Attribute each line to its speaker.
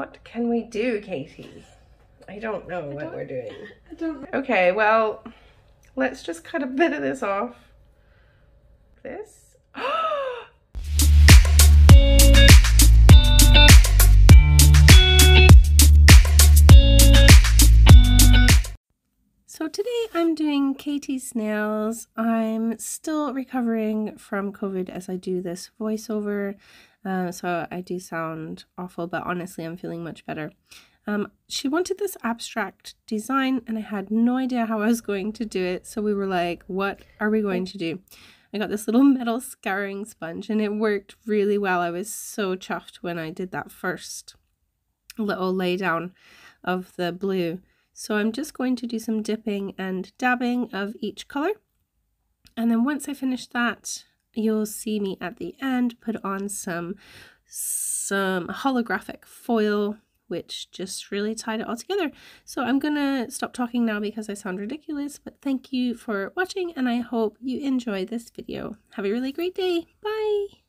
Speaker 1: What can we do, Katie? I don't know what
Speaker 2: don't-
Speaker 1: we're doing.
Speaker 2: I don't know.
Speaker 1: Okay, well, let's just cut a bit of this off. This. So today I'm doing Katie's nails. I'm still recovering from COVID as I do this voiceover. Uh, so I do sound awful, but honestly, I'm feeling much better. Um, she wanted this abstract design, and I had no idea how I was going to do it. So we were like, what are we going to do? I got this little metal scouring sponge, and it worked really well. I was so chuffed when I did that first little lay down of the blue. So I'm just going to do some dipping and dabbing of each color. And then once I finish that, you'll see me at the end put on some some holographic foil which just really tied it all together. So I'm to stop talking now because I sound ridiculous, but thank you for watching and I hope you enjoy this video. Have a really great day. Bye!